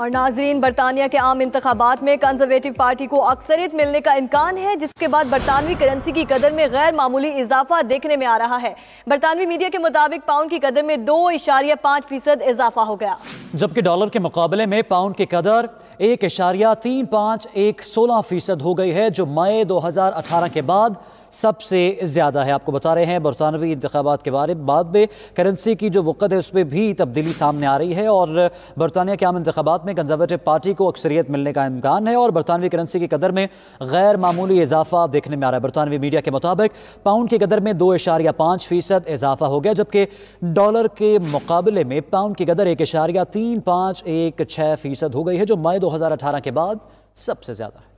और नाजरीन, बरतानिया के आम इंतबात में कंजर्वेटिव पार्टी को अक्सरियत मिलने का इम्कान है, जिसके बाद बरतानवी करेंसी की कदर में गैर मामूली इजाफा देखने में आ रहा है। बरतानवी मीडिया के मुताबिक पाउंड की कदर में दो इशारिया पाँच फ़ीसद इजाफा हो गया। जबकि डॉलर के मुकाबले में पाउंड की कदर एक इशारिया तीन पाँच एक सोलह फ़ीसद हो गई है, जो मई दो हज़ार अठारह के बाद सबसे ज़्यादा है। आपको बता रहे हैं, बरतानवी इंतबात के बारे बाद में करेंसी की जो वक़्त है, उसमें भी तब्दीली सामने आ रही है और बरतानिया के आम इंतबात में कंजर्वेटिव पार्टी को अक्सरियत मिलने का इम्कान है और बरतानवी करेंसी की कदर में गैर मामूली इजाफा देखने में आ रहा है। बरतानवी मीडिया के मुताबिक पाउंड की कदर में दो इशारिया पाँच फ़ीसद इजाफा हो गया, जबकि डॉलर के मुकाबले में पाउंड की कदर एक इशारिया तीन पाँच एक छः फ़ीसद हो गई है, जो मई दो हज़ार अठारह के बाद सबसे ज़्यादा है।